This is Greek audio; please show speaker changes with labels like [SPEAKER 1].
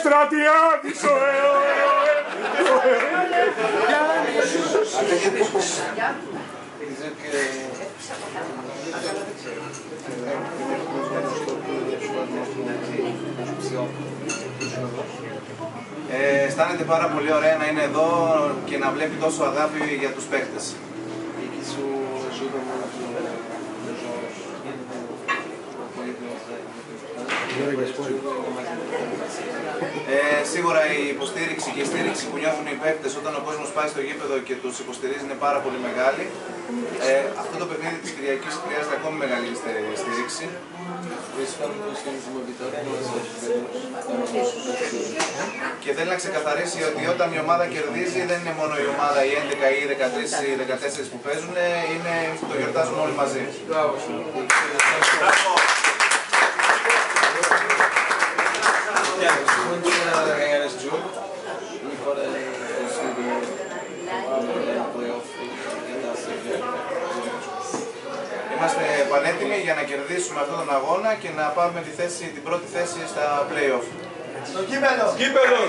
[SPEAKER 1] Στρατιώτης, ωε, ωε, ωε,
[SPEAKER 2] Ε, αισθάνεται πάρα πολύ ωραία να είναι εδώ και να βλέπει τόσο αγάπη για τους παίχτες. Ε, σίγουρα η υποστήριξη και η στήριξη που νιώθουν οι παίκτες όταν ο κόσμος πάει στο γήπεδο και τους υποστηρίζει είναι πάρα πολύ μεγάλη. Ε, αυτό το παιχνίδι της Κυριακής χρειάζεται ακόμη μεγαλύτερη στήριξη.
[SPEAKER 3] Por isso, quando conseguimos uma vitória, nós os jogadores estamos
[SPEAKER 2] Και θέλει να ξεκαθαρίσει ότι όταν η ομάδα κερδίζει δεν είναι μόνο η ομάδα οι 11 ή οι 13 ή οι 14 που παίζουν, είναι, το γιορτάζουμε όλοι μαζί.
[SPEAKER 3] Muito a ganhar este jogo e para conseguir o playoff e tentar ser
[SPEAKER 2] Είμαστε πανέτοιμοι για να κερδίσουμε αυτόν τον αγώνα και να πάρουμε τη θέση, την πρώτη θέση στα play-off.
[SPEAKER 1] Κύπελο!